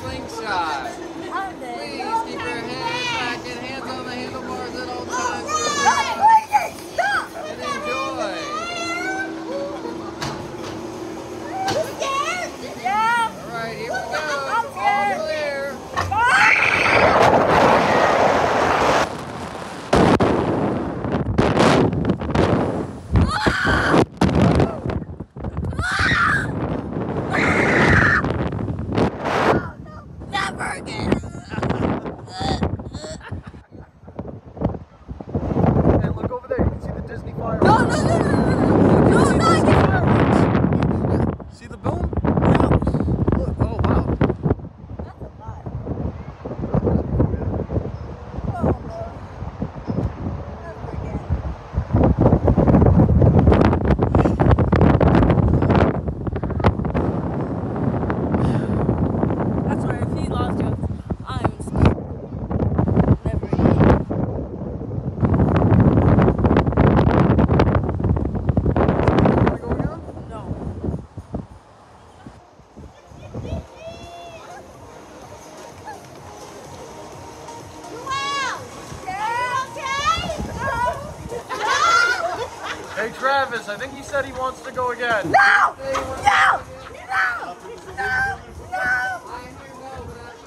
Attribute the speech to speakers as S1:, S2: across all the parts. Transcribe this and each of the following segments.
S1: slingshot. Please
S2: Again.
S3: Hey, look over there. You can see the Disney fireworks.
S2: No, no, no, no, no, no, no, I can't.
S3: See the boom? Look. Oh, wow.
S2: That's a lot. Oh, no. Never again. That's why if he lost you, I'm scared. Never again.
S3: Wanna go again?
S2: No.
S3: Hey, Travis, I think he said he wants to go again.
S2: No! No! No! No! No!
S1: I hear no, but I-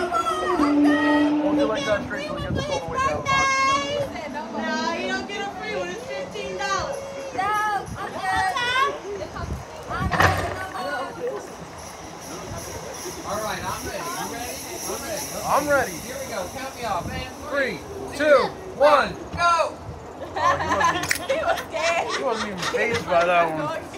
S2: No!
S1: Right, I'm ready. You ready? I'm ready.
S3: I'm ready.
S1: Here we go. Count me off. And
S3: Three, two, one.
S1: go.
S3: He wasn't even fazed by that one.